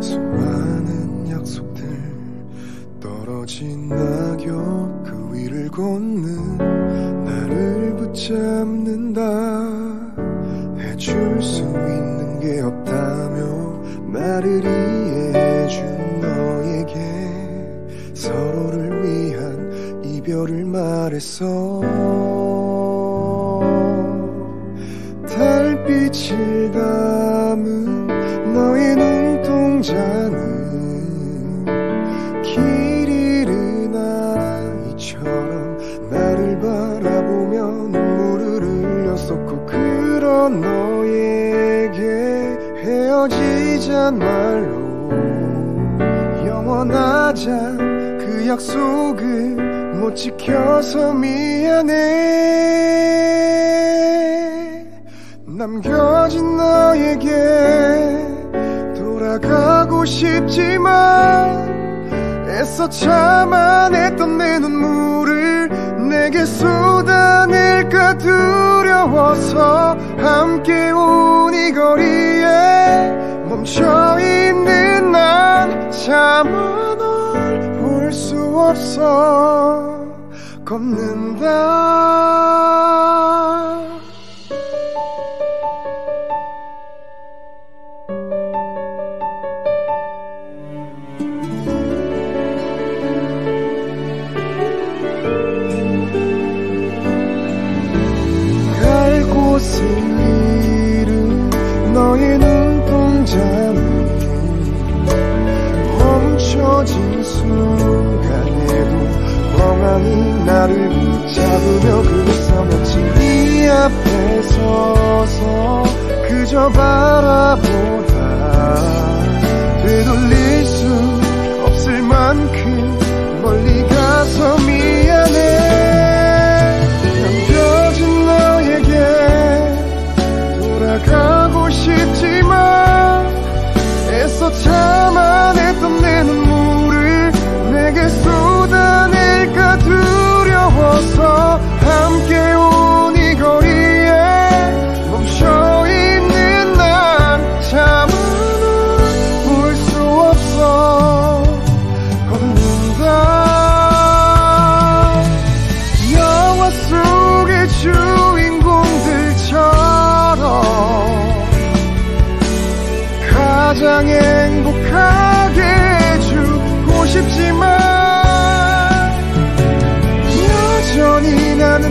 수많은 약속들 떨어진 낙엽 그 위를 걷는 나를 붙잡는다. 해줄 수 있는 게 없다며 나를 이해해준 너에게 서로를 위한 이별을 말했어. 달빛을 담 눈동자는 길 잃은 아이처럼 나를 바라보며 눈물을 흘렸었고 그런 너에게 헤어지자 말로. 영원하자 그 약속을 못 지켜서 미안해. 남겨진 너에게 돌아가고 싶지만 애써 참아냈던 내 눈물을 내게 쏟아낼까 두려워서 함께 온 이 거리에 멈춰있는 난 차마 널 볼 수 없어. 걷는다 멍하니 나를 붙잡으며 그리워했지 네 앞에 서서 그저 바라보다 되돌릴 수 없을 만큼 멀리 가서 미안해. 남겨진 너에게 돌아가고 싶지만 애써 참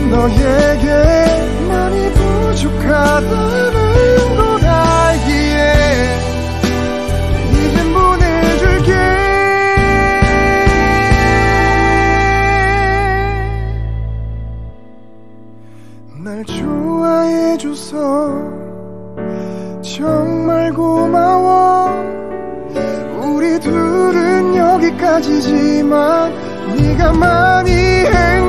너에게 많이 부족하다는 걸 알기에 이젠 보내줄게. 날 좋아해줘서 정말 고마워. 우리 둘은 여기까지지만 네가 많이 해